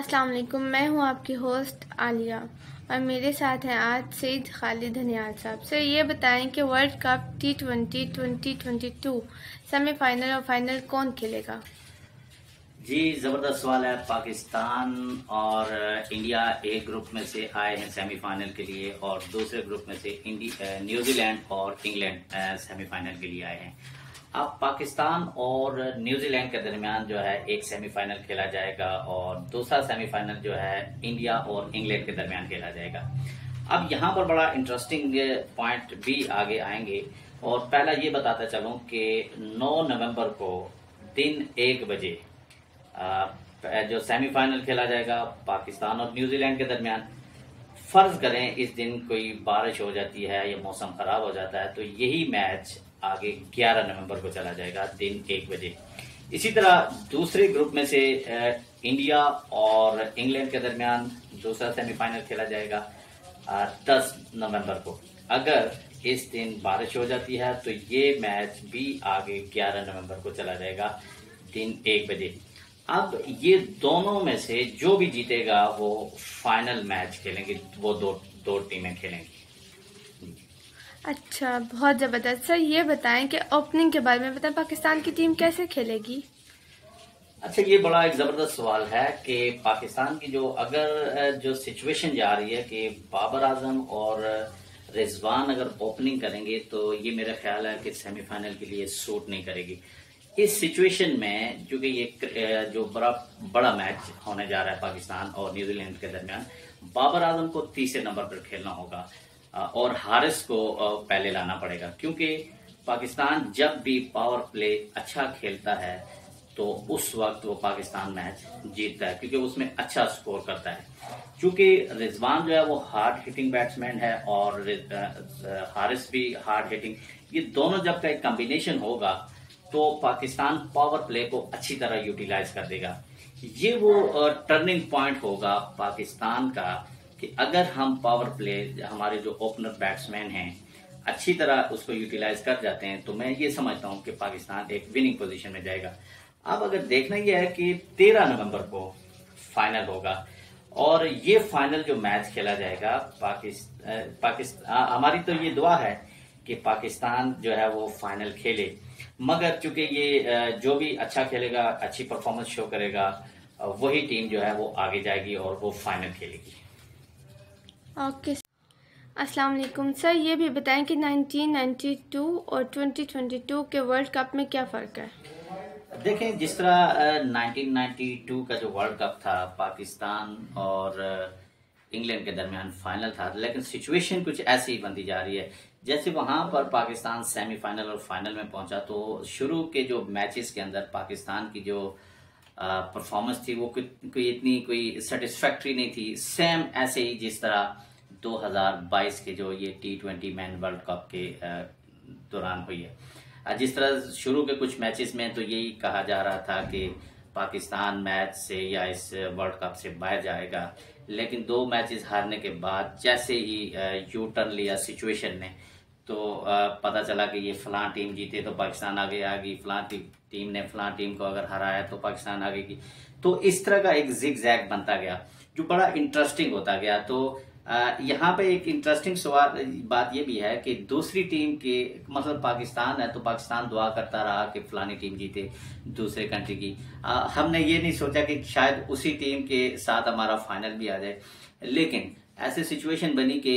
अस्सलाम वालेकुम मैं हूँ आपकी होस्ट आलिया और मेरे साथ हैं आज सईद खालिद धनियाल साहब। सर, ये बताएँ कि world cup T twenty twenty twenty two semifinal और फाइनल कौन खेलेगा? जी, ज़बरदस्त सवाल है। पाकिस्तान और इंडिया एक ग्रुप में से आए हैं सेमीफाइनल के लिए और दूसरे ग्रुप में से न्यूजीलैंड और इंग्लैंड सेमीफाइनल के लिए आए हैं। अब पाकिस्तान और न्यूजीलैंड के दरमियान जो है एक सेमीफाइनल खेला जाएगा और दूसरा सेमीफाइनल जो है इंडिया और इंग्लैंड के दरमियान खेला जाएगा। अब यहाँ पर बड़ा इंटरेस्टिंग पॉइंट भी आगे आएँगे और पहला ये बताता चलूँ कि 9 नवंबर को दिन एक बजे जो सेमीफाइनल खेला जाएगा पाकिस्तान और न्यूजीलैंड के दरमियान। फ़र्ज़ करें इस दिन कोई बारिश हो जाती है या मौसम खराब हो जाता है तो यही मैच आगे 11 नवंबर को चला जाएगा, दिन एक बजे। इसी तरह दूसरे ग्रुप में से इंडिया और इंग्लैंड के दरमियान दूसरा सेमीफाइनल खेला जाएगा दस नवंबर को। अगर इस दिन बारिश हो जाती है तो ये मैच भी आगे 11 नवंबर को चला जाएगा, दिन एक बजे। अब ये दोनों में से जो भी जीतेगा, वो फाइनल मैच खेलेंगे, वो दो दो टीमें खेलेंगी। अच्छा बहुत ज़बरदस्त। सर, ये बताएँ कि ओपनिंग के बारे में बताएँ, पाकिस्तान की टीम कैसे खेलेगी? अच्छा ये बड़ा एक ज़बरदस्त सवाल है कि पाकिस्तान की जो, अगर जो सिचुएशन जा रही है कि बाबर आज़म और रिजवान अगर ओपनिंग करेंगे तो ये मेरा ख्याल है कि सेमीफाइनल के लिए सूट नहीं करेगी। इस सिचुएशन में जो कि ये जो बड़ा बड़ा मैच होने जा रहा है पाकिस्तान और न्यूजीलैंड के दरमियान, बाबर आज़म को तीसरे नंबर पर खेलना होगा। और हारिस को पहले लाना पड़ेगा। क्योंकि पाकिस्तान जब भी पावर प्ले अच्छा खेलता है तो उस वक्त वो पाकिस्तान मैच जीतता है, क्योंकि उसमें अच्छा स्कोर करता है। क्योंकि रिजवान जो है, वो हार्ड हिटिंग बैट्समैन है और हारिस भी हार्ड हिटिंग ये दोनों जब का एक कॉम्बिनेशन होगा तो पाकिस्तान पावर प्ले को अच्छी तरह यूटिलाइज कर देगा। ये वो टर्निंग पॉइंट होगा पाकिस्तान का कि अगर हम पावर प्ले हमारे जो ओपनर बैट्समैन हैं, अच्छी तरह उसको यूटिलाइज कर जाते हैं तो मैं ये समझता हूँ कि पाकिस्तान एक विनिंग पोजीशन में जाएगा। अब अगर देखना यह है कि तेरह नवंबर को फाइनल होगा, और ये फाइनल जो मैच खेला जाएगा पाकिस्तान पाकिस्तान हमारी तो ये दुआ है कि पाकिस्तान जो है वो फाइनल खेले। मगर चूँकि ये जो भी अच्छा खेलेगा, अच्छी परफॉर्मेंस शो करेगा, वही टीम जो है वो आगे जाएगी और वो फाइनल खेलेगी। ओके अस्सलाम वालेकुम सर ये भी बताएँ कि 1992 और 2022 के वर्ल्ड कप में क्या फ़र्क है? देखें, जिस तरह 1992 का जो वर्ल्ड कप था, पाकिस्तान और इंग्लैंड के दरमियान फाइनल था, लेकिन सिचुएशन कुछ ऐसी ही बनती जा रही है। जैसे वहाँ पर पाकिस्तान सेमीफाइनल और फाइनल में पहुँचा तो शुरू के जो मैचेस के अंदर पाकिस्तान की जो परफॉर्मेंस थी, वो कोई इतनी कोई सेटिस्फैक्ट्री नहीं थी। सेम ऐसे ही जिस तरह 2022 के जो ये T twenty man world cup के दौरान हुई है। जिस तरह शुरू के कुछ मैचेस में तो यही कहा जा रहा था कि पाकिस्तान मैच से या इस वर्ल्ड कप से बाहर जाएगा। लेकिन दो मैचेस हारने के बाद जैसे ही यू टर्न लिया सिचुएशन ने तो पता चला कि ये फलां टीम जीते तो पाकिस्तान आगे आ गई। फलां टीम ने फलां टीम को अगर हराया तो पाकिस्तान आगे की। तो इस तरह का एक जिग जैग बनता गया जो बड़ा इंटरेस्टिंग होता गया। तो यहाँ पे एक इंटरेस्टिंग सवाल बात ये भी है कि दूसरी टीम के मतलब पाकिस्तान है तो पाकिस्तान दुआ करता रहा कि फलानी टीम जीते दूसरे कंट्री की। आ, हमने ये नहीं सोचा कि शायद उसी टीम के साथ हमारा फाइनल भी आ जाए। लेकिन ऐसे सिचुएशन बनी कि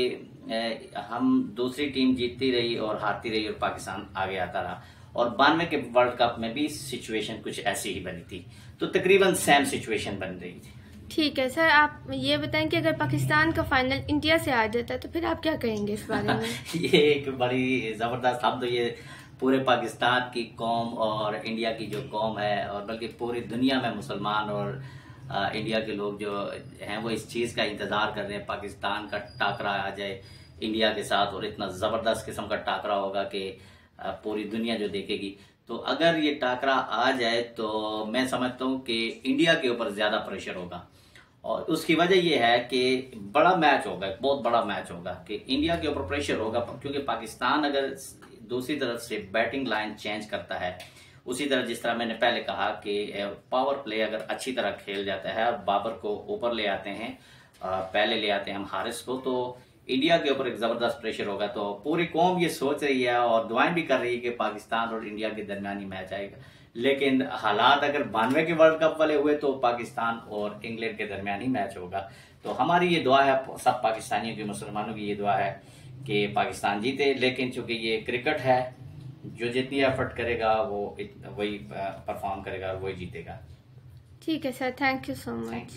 हम दूसरी टीम जीतती रही और हारती रही और पाकिस्तान आगे आता रहा। और बानवे के वर्ल्ड कप में भी सिचुएशन कुछ ऐसी ही बनी थी। तो तकरीबन सेम सिचुएशन बन रही थी। ठीक है सर आप ये बताएँ कि अगर पाकिस्तान का फाइनल इंडिया से आ जाता है तो फिर आप क्या कहेंगे इस बारे में? ये एक बड़ी ज़बरदस्त हम तो ये पूरे पाकिस्तान की कौम और इंडिया की जो कौम है और बल्कि पूरी दुनिया में मुसलमान और इंडिया के लोग जो हैं, वो इस चीज़ का इंतज़ार कर रहे हैं। पाकिस्तान का टाकरा आ जाए, इंडिया के साथ, और इतना ज़बरदस्त किस्म का टाकरा होगा कि पूरी दुनिया जो देखेगी। तो अगर ये टाकरा आ जाए तो मैं समझता हूँ कि इंडिया के ऊपर ज़्यादा प्रेशर होगा। और उसकी वजह यह है कि बड़ा मैच होगा बहुत बड़ा मैच होगा कि इंडिया के ऊपर प्रेशर होगा, क्योंकि पाकिस्तान अगर दूसरी तरफ़ से बैटिंग लाइन चेंज करता है उसी तरह जिस तरह मैंने पहले कहा कि पावर प्ले अगर अच्छी तरह खेल जाता है और बाबर को ऊपर ले आते हैं पहले ले आते हैं हम हारिस को तो इंडिया के ऊपर एक ज़बरदस्त प्रेशर होगा तो पूरी कौम ये सोच रही है और दुआएँ भी कर रही है कि पाकिस्तान और इंडिया के दरमियान ही मैच आएगा। लेकिन हालात अगर बानवे के वर्ल्ड कप वाले हुए तो पाकिस्तान और इंग्लैंड के दरमियान ही मैच होगा। तो हमारी ये दुआ है, सब पाकिस्तानियों की, मुसलमानों की ये दुआ है कि पाकिस्तान जीते। लेकिन चूँकि ये क्रिकेट है जो जितनी एफर्ट करेगा वो वही परफॉर्म करेगा और वही जीतेगा। ठीक है sir thank you so much